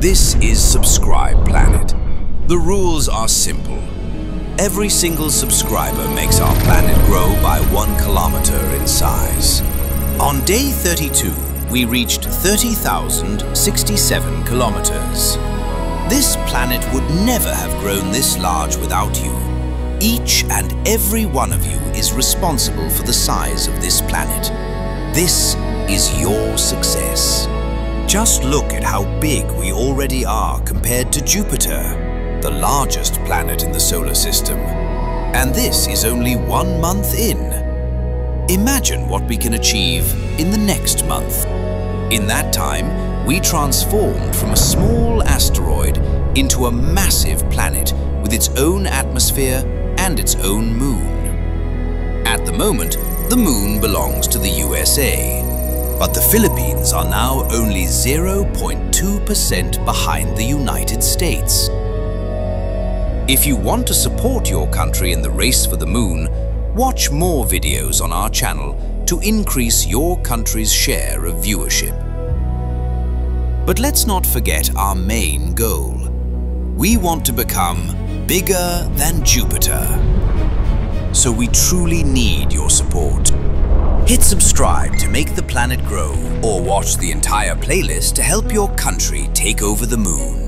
This is Subscribe Planet. The rules are simple. Every single subscriber makes our planet grow by one kilometer in size. On day 32, we reached 30,067 kilometers. This planet would never have grown this large without you. Each and every one of you is responsible for the size of this planet. This is your success. Just look at how big we already are compared to Jupiter the largest planet in the solar system. And this is only one month in. Imagine what we can achieve in the next month. In that time, we transformed from a small asteroid into a massive planet with its own atmosphere and its own moon. At the moment, the moon belongs to the USA, but the Philippines are now only 0.2% behind the United States. If you want to support your country in the race for the moon, watch more videos on our channel to increase your country's share of viewership. But let's not forget our main goal. We want to become bigger than Jupiter. So we truly need your support. Hit subscribe to make the planet grow or watch the entire playlist to help your country take over the moon.